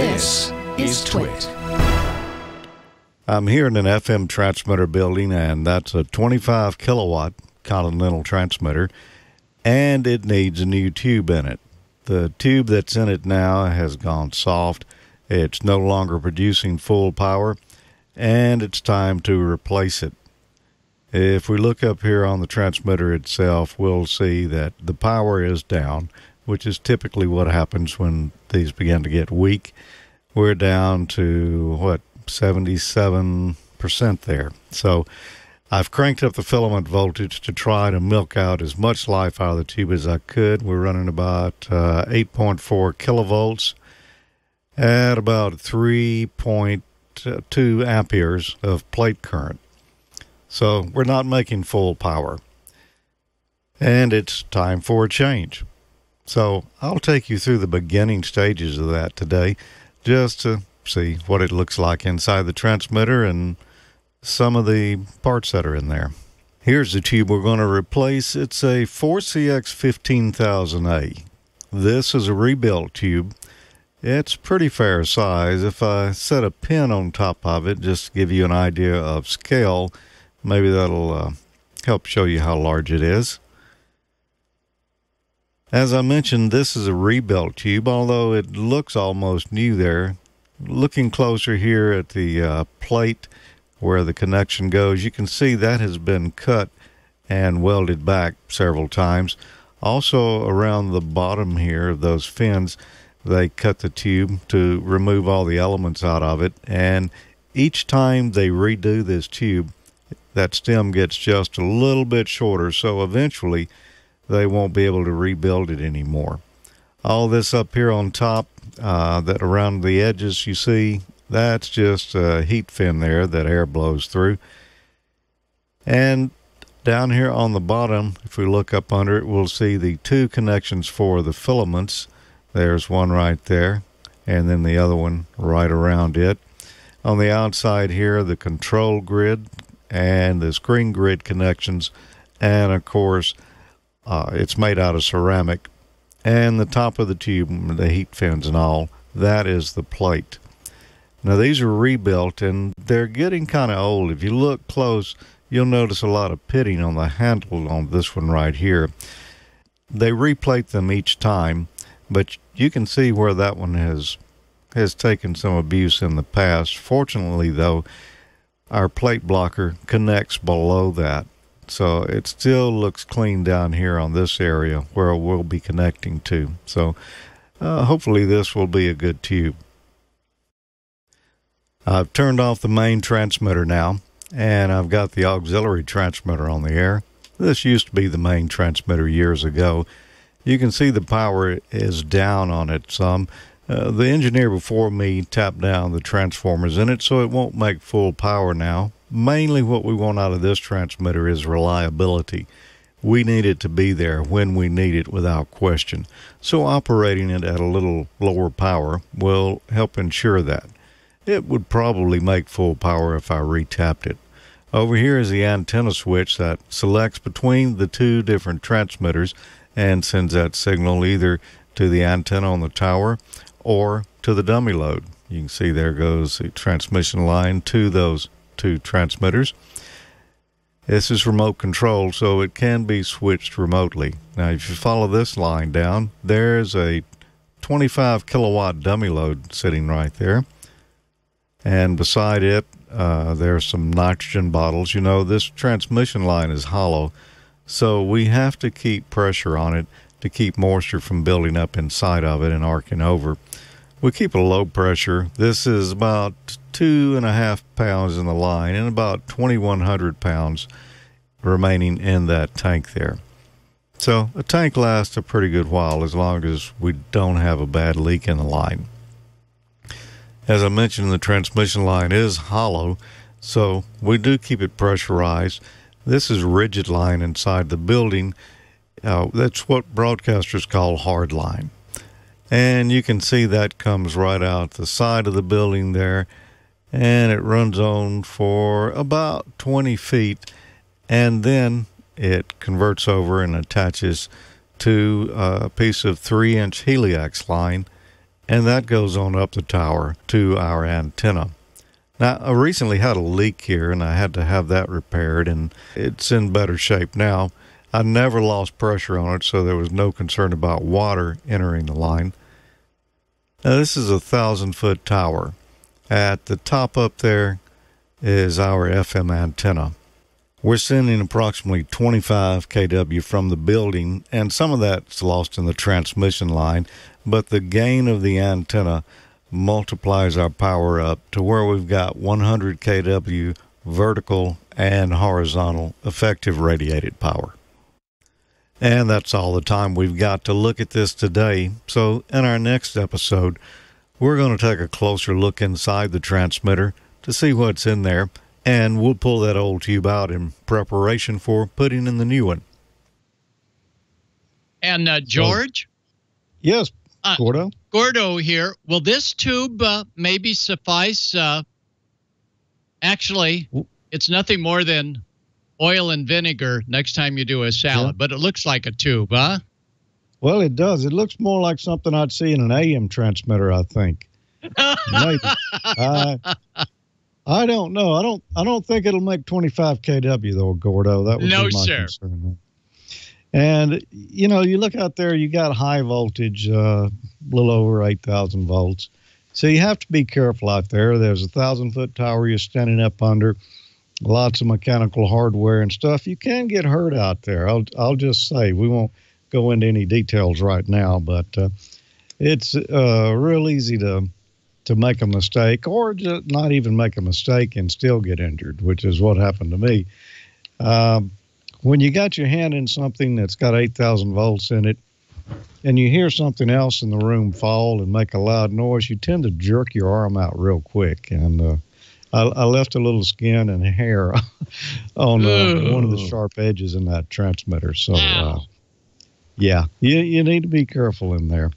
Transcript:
This is Twit. I'm here in an FM transmitter building, and that's a 25 kilowatt Continental transmitter, and it needs a new tube in it. The tube that's in it now has gone soft. It's no longer producing full power, and it's time to replace it. If we look up here on the transmitter itself, we'll see that the power is down, which is typically what happens when these begin to get weak. We're down to what 77% there. So I've cranked up the filament voltage to try to milk out as much life out of the tube as I could. We're running about uh, 8.4 kilovolts at about 3.2 amperes of plate current. So we're not making full power. And it's time for a change. So I'll take you through the beginning stages of that today just to see what it looks like inside the transmitter and some of the parts that are in there. Here's the tube we're going to replace. It's a 4CX 15000A. This is a rebuilt tube. It's pretty fair size. If I set a pin on top of it, just to give you an idea of scale, maybe that'll uh, help show you how large it is. As I mentioned, this is a rebuilt tube, although it looks almost new there. Looking closer here at the uh, plate where the connection goes, you can see that has been cut and welded back several times. Also, around the bottom here of those fins, they cut the tube to remove all the elements out of it. And each time they redo this tube, that stem gets just a little bit shorter. So eventually, they won't be able to rebuild it anymore. All this up here on top, uh, that around the edges you see, that's just a heat fin there that air blows through. And down here on the bottom, if we look up under it, we'll see the two connections for the filaments. There's one right there, and then the other one right around it. On the outside here, the control grid and the screen grid connections, and of course, uh, it's made out of ceramic. And the top of the tube, the heat fins and all, that is the plate. Now, these are rebuilt and they're getting kind of old. If you look close, you'll notice a lot of pitting on the handle on this one right here. They replate them each time, but you can see where that one has has taken some abuse in the past. Fortunately, though, our plate blocker connects below that. So it still looks clean down here on this area where we'll be connecting to. So uh, hopefully this will be a good tube. I've turned off the main transmitter now, and I've got the auxiliary transmitter on the air. This used to be the main transmitter years ago. You can see the power is down on it some. Uh, the engineer before me tapped down the transformers in it so it won't make full power now. Mainly what we want out of this transmitter is reliability. We need it to be there when we need it without question. So operating it at a little lower power will help ensure that. It would probably make full power if I retapped it. Over here is the antenna switch that selects between the two different transmitters and sends that signal either to the antenna on the tower or to the dummy load. You can see there goes the transmission line to those two transmitters. This is remote control, so it can be switched remotely. Now, if you follow this line down, there's a 25 kilowatt dummy load sitting right there and beside it uh, there's some nitrogen bottles. You know, this transmission line is hollow, so we have to keep pressure on it to keep moisture from building up inside of it and arcing over. We keep a low pressure. This is about two and a half pounds in the line and about 2,100 pounds remaining in that tank there. So a tank lasts a pretty good while as long as we don't have a bad leak in the line. As I mentioned, the transmission line is hollow, so we do keep it pressurized. This is rigid line inside the building. Uh, that's what broadcasters call hard line. And you can see that comes right out the side of the building there, and it runs on for about 20 feet, and then it converts over and attaches to a piece of three inch helix line and that goes on up the tower to our antenna. Now, I recently had a leak here and I had to have that repaired, and it's in better shape now. I never lost pressure on it, so there was no concern about water entering the line. Now, this is a thousand foot tower. At the top up there is our FM antenna. We're sending approximately 25 kW from the building, and some of that's lost in the transmission line, but the gain of the antenna multiplies our power up to where we've got 100 kW vertical and horizontal effective radiated power. And that's all the time we've got to look at this today. So, in our next episode, we're going to take a closer look inside the transmitter to see what's in there, and we'll pull that old tube out in preparation for putting in the new one. And uh, George? Yes, uh, Gordo? Gordo here. Will this tube uh, maybe suffice? Uh, actually, it's nothing more than oil and vinegar next time you do a salad, yeah. but it looks like a tube, huh? Well, it does. It looks more like something I'd see in an AM transmitter. I think. Maybe. I, I don't know. I don't. I don't think it'll make 25 kW though, Gordo. That would no, be my sir. concern. And you know, you look out there, you got high voltage, uh, a uh, little over 8,000 volts. So you have to be careful out there. There's a thousand foot tower you're standing up under lots of mechanical hardware and stuff. You can get hurt out there. I'll I'll just say we won't go into any details right now, but uh, it's uh, real easy to to make a mistake or just not even make a mistake and still get injured, which is what happened to me. Um, when you got your hand in something that's got 8,000 volts in it, and you hear something else in the room fall and make a loud noise, you tend to jerk your arm out real quick. And uh, I, I left a little skin and hair on uh, one of the sharp edges in that transmitter. So, uh, yeah, you, you need to be careful in there.